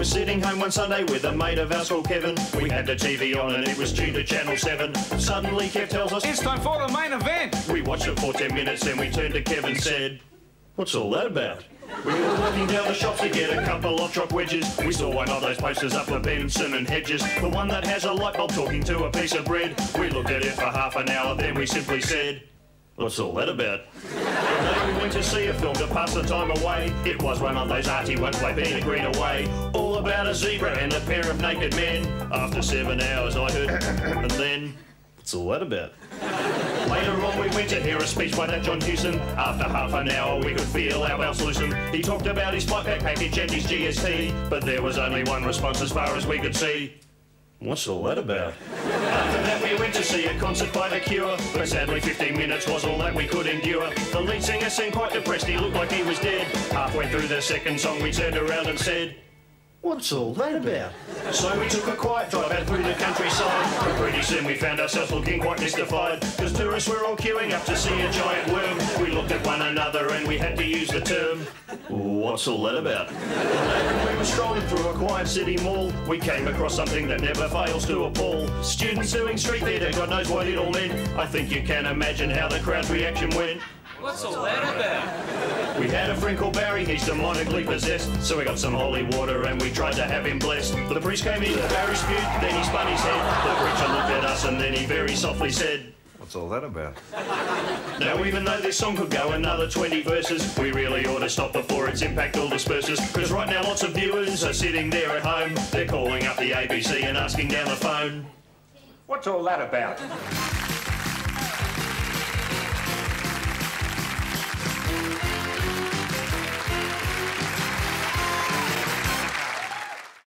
were sitting home one Sunday with a mate of ours called Kevin. We had the TV on and it was tuned to Channel 7. Suddenly Kev tells us, It's time for the main event. we watched it for 10 minutes and we turned to Kevin and said, What's all that about? We were walking down the shops to get a couple of chop wedges. We saw one of those posters up for Benson and Hedges. The one that has a light bulb talking to a piece of bread. We looked at it for half an hour, then we simply said, What's all that about? Went to see a film to pass the time away. It was one of those arty ones by Greenaway. All about a zebra and a pair of naked men. After seven hours, I heard, and then, what's all that about? Later on, we went to hear a speech by that John Hewson. After half an hour, we could feel our belts loosen. He talked about his Fightback package and his GST, but there was only one response as far as we could see. What's all that about? After that, we went to see a concert by The Cure, but sadly, 15 minutes was all that we could endure. The lead singer seemed quite depressed, he looked like he was dead. Halfway through the second song, we turned around and said, What's all that about? So we took a quiet drive out through the countryside. But pretty soon we found ourselves looking quite mystified. Because tourists were all queuing up to see a giant worm. Looked at one another and we had to use the term. What's all that about? we were strolling through a quiet city mall. We came across something that never fails to appall. Students doing street theatre, God knows what it all meant. I think you can imagine how the crowd's reaction went. What's all that about? We had a friend called Barry, he's demonically possessed. So we got some holy water and we tried to have him blessed. The priest came in, Barry spewed, then he spun his head. The preacher looked at us and then he very softly said, What's all that about? Now even though this song could go another 20 verses, we really ought to stop before its impact all disperses. Cause right now lots of viewers are sitting there at home. They're calling up the ABC and asking down the phone. What's all that about?